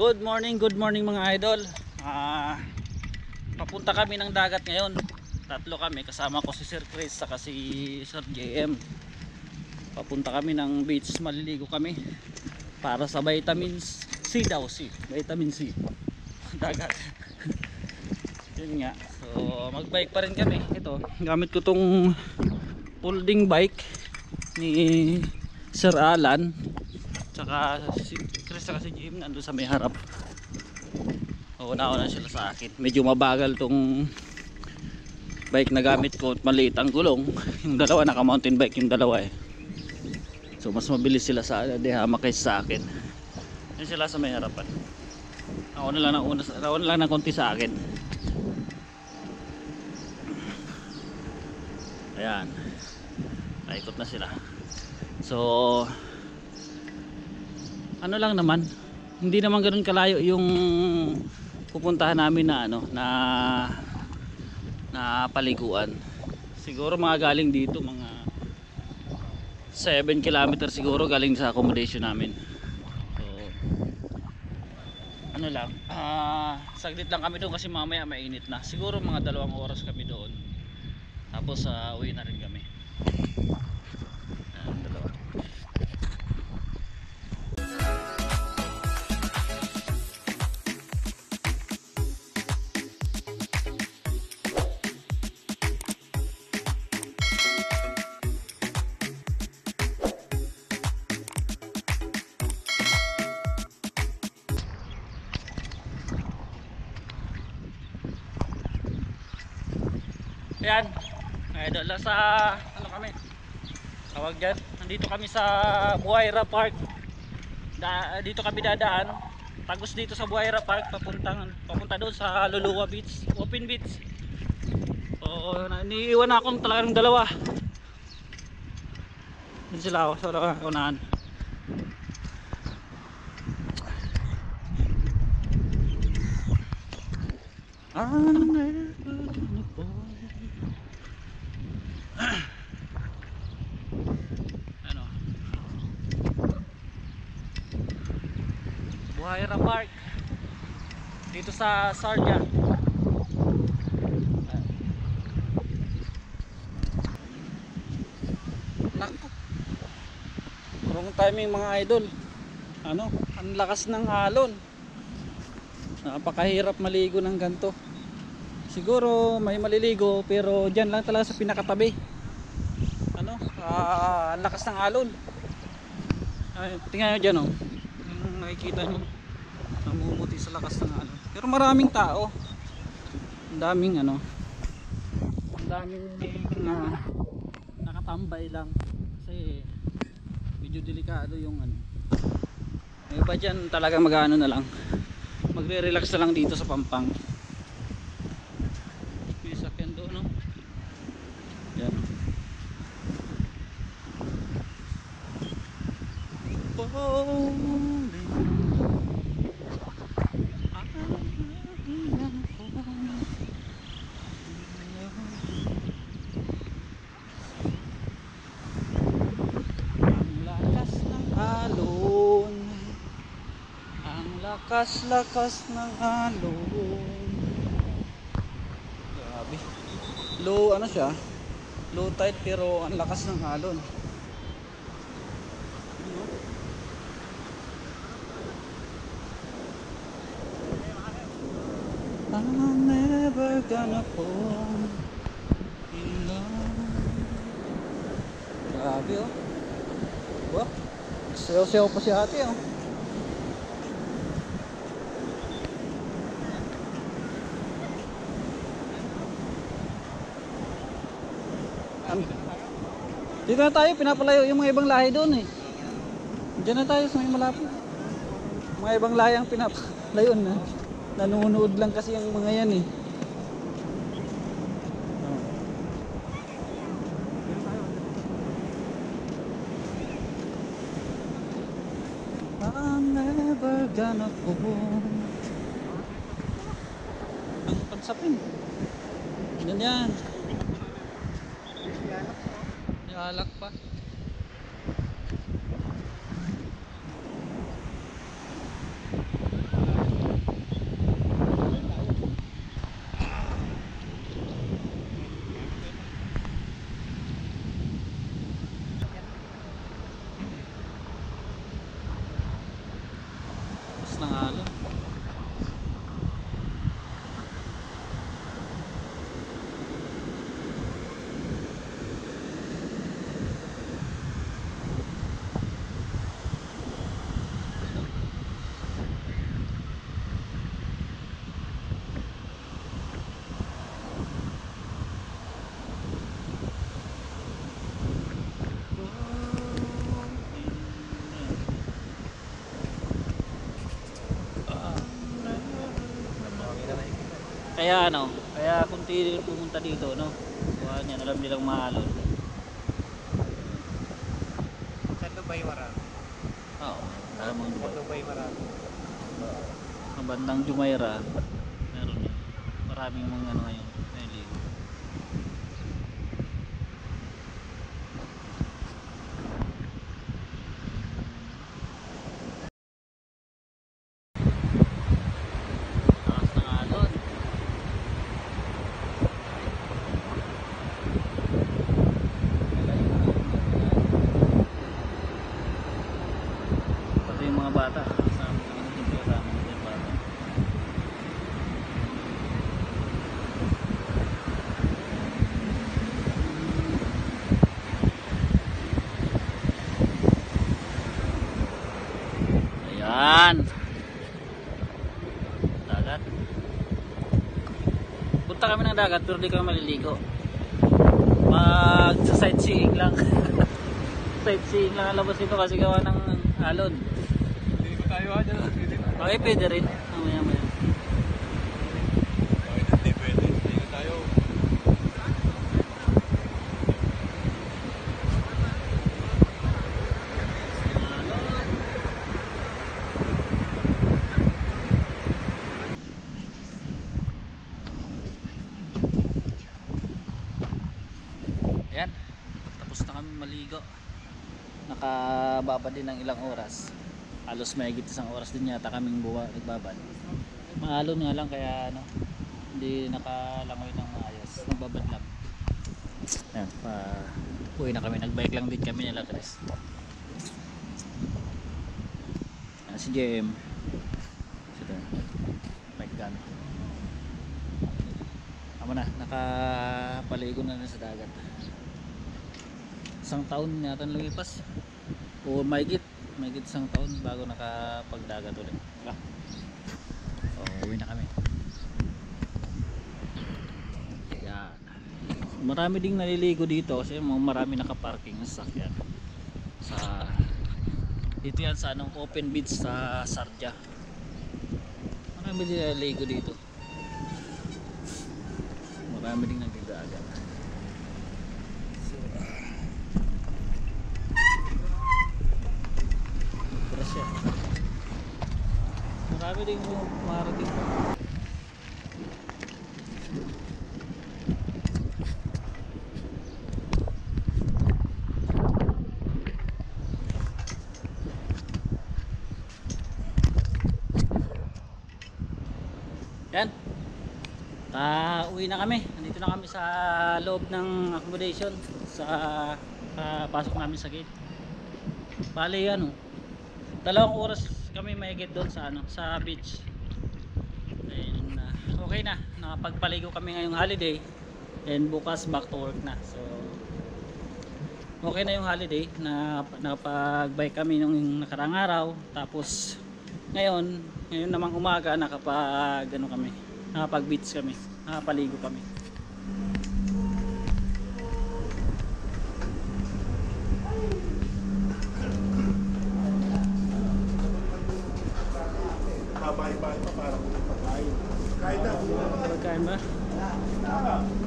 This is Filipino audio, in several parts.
Good morning, good morning mga idol. Ah, papunta kami ng dagat ngayon. Tatlo kami, kasama ko si Sir Chris saka si Sir JM. Papunta kami ng beach, maliligo kami para sa vitamins C daw, C. Vitamin C. Dagat. Yun nga. So, magbike pa rin kami. Ito, gamit ko tong folding bike ni Sir Alan. Tsaka si Chris saka si Jim nandun sa may harap. Una-una sila sa akin. Medyo mabagal tong bike na gamit ko at maliit ang gulong. Yung dalawa naka mountain bike yung dalawa eh. So mas mabilis sila sa dehama kaysa sa akin. Yun sila sa may harapan. Ako na lang ng una, ako na lang ng konti sa akin. Ayan. Naikot na sila. So ano lang naman hindi naman ganoon kalayo yung pupuntahan namin na ano na na paliguan. Siguro mga galing dito mga 7 kilometer siguro galing sa accommodation namin. So ano lang ah saglit lang kami doon kasi mamaya mainit na. Siguro mga dalawang oras kami doon. Tapos uh, uwi na rin kami Ayan. Idol lang sa ano kami. Tawag dyan. Nandito kami sa Buhaira Park. Da, dito kami dadaan. Tagos dito sa Buhaira Park papuntang papunta doon sa Luluwa Beach, Open Beach. Oo, na, niiwan ako talaga ng dalawa. Yun sila ako sa unahan. I'm never gonna fall. ano Buhaira Park. Dito sa Sarja. Nako Wrong timing mga idol. Ano? Ang lakas ng alon. Napakahirap maligo ng ganto. Siguro may maliligo pero dyan lang talaga sa pinakatabi. Ano, ah, ang lakas ng alon. Ay, tingnan nyo dyan oh. Yung nakikita nyo, namumuti sa lakas ng alon. Pero maraming tao. Ang daming ano, ang daming na nakatambay lang. Kasi medyo delikado yung ano. May iba dyan talaga mag-ano na lang. Magre-relax na lang dito sa Pampang. May sakyan doon no. Yan. falling. Ang lakas ng alon Ang lakas-lakas ng alon Grabe Low ano siya Low tide pero ang lakas ng alon I'm never gonna fall in love. Grabe oh. Ba? Sayaw-sayaw pa si ate oh. Dito na tayo, pinapalayo yung mga ibang lahi doon eh. Diyan na tayo sa may malapit. Mga ibang lahi ang pinapalayo na. Nanonood lang kasi yung mga yan eh. I'm never gonna fall. Ang pansapin. Yan yan. Alak pa. Kaya ano, kaya kunti rin pumunta dito, no? Kuha niyan, alam nilang maalon. Sa Dubai marami. Oo, alam mo Sa Dubai marami. Ang bandang Jumeirah, meron yun. Maraming mga ano ngayon, naliligo. Takas na nga doon. Pati yung mga bata. Kasama ano din kasama din yung bata. Ayan. Dagat. Punta kami ng dagat pero di kami maliligo. Mag sa sightseeing lang. sightseeing lang ang labas dito kasi gawa ng alon. Hindi ko tayo ha dyan. Hindi ko. Okay, pwede rin. Mamaya maya. Hindi pwede. Hindi ko tayo. Ayan. Tapos na kami maligo. Nakababa din ng ilang oras. Halos mahigit isang oras din yata kaming buwa nagbabad. Maalon nga lang kaya ano, hindi nakalangoy ng maayos. Nagbabad lang. Ayan, pa uwi na kami. Nagbike lang din kami nila Chris. Ayan, si JM. Sito. Bike kami. Amo na, nakapaligo na na sa dagat. Isang taon yata lumipas. O mahigit, mahigit isang taon bago nakapagdagat ulit. Ah. Uwi na kami. Yan. Marami ding naliligo dito kasi marami nakaparking ng sasakyan. Sa dito yan sa anong open beach sa Sarja. Marami din naliligo dito. Marami ding nagdadagat. Fresh yan. Marami ding marating pa. Yan. Ah, uwi na kami. Nandito na kami sa loob ng accommodation sa ah, pasok namin sa gate. Bali ano, dalawang oras kami mahigit doon sa ano, sa beach. And, ah, okay na. Nakapagpaligo kami ngayong holiday. And bukas back to work na. So okay na yung holiday na nakapag-bike kami nung nakarang araw. Tapos ngayon, ngayon namang umaga nakapag ano kami, nakapag beach kami, nakapaligo kami. 来的，来的。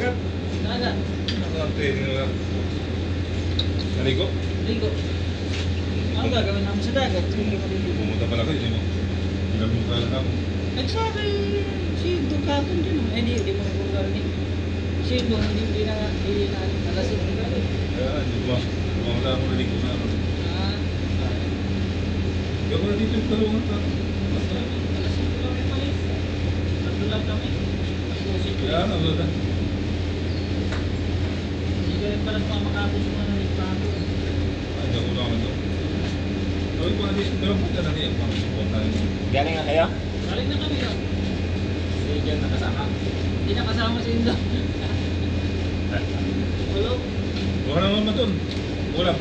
Dagat. dagat. Training nila. Naligo? Ligo. Ano gagawin namin sa dagat? Pumunta pala kayo. Mo. Ilang mo pala ako. Nagsabi si Dukaton din. Eh, di, di mo nagpunta rin. Si Dong, hindi, hindi na, hindi na, nalasing ng gabi. Kaya hindi mo. Pumunta ako naligo na ako. Ah, ako na dito yung talungan pa. basta, nalasing ko kami palis. Tatlo lang kami. Tapusin ko. Kaya ano, wala. Hindi ka rin pala makakapos mo na nagpago. Ay, hindi ako naman to. Sabi Galing na kayo? Balik na kami oh. Si John nakasama. Hindi nakasama si Indo. Hello? Buka naman ba doon? Ulam.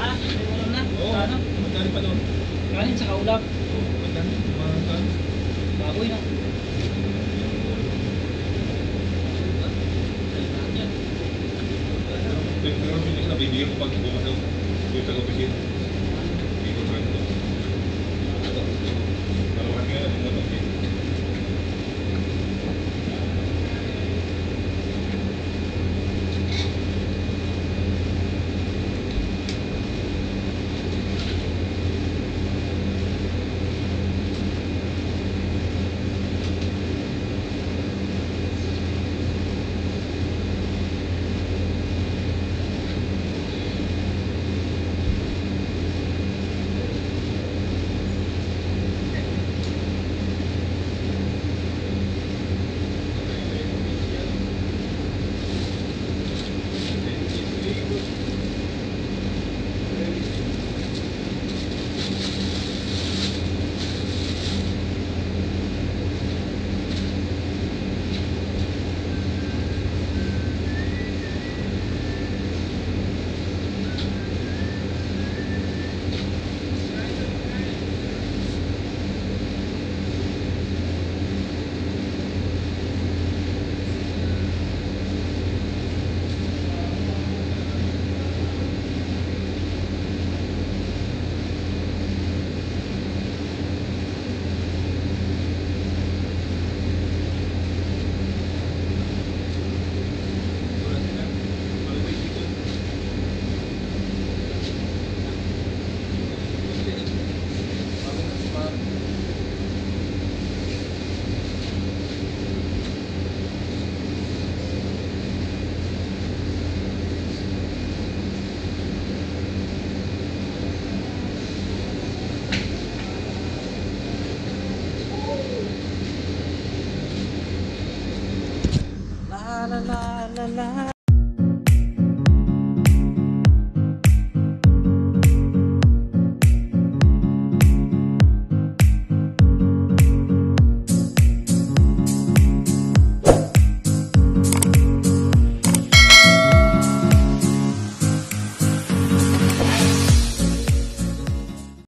Ha? May ulam na? Oo, Ano? magkano pa doon? Kanin sa kaulap. Oo? Magkano? Baboy na. Pero bilis na bibigyan ko pag bukas daw. Dito sa La la la la.